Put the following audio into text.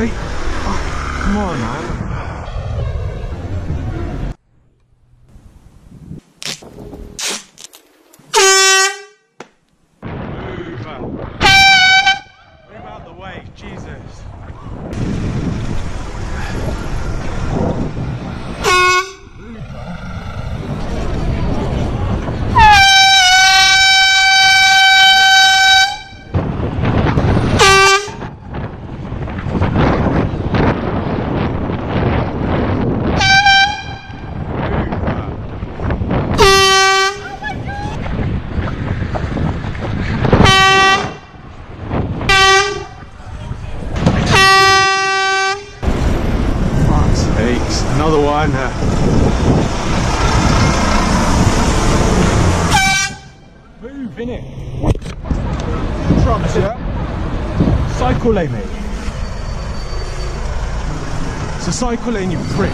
Wait. Oh, come on, man. Another one. Move, innit? Trucks, yeah? Cycle lane, mate. It's a cycle lane, you prick.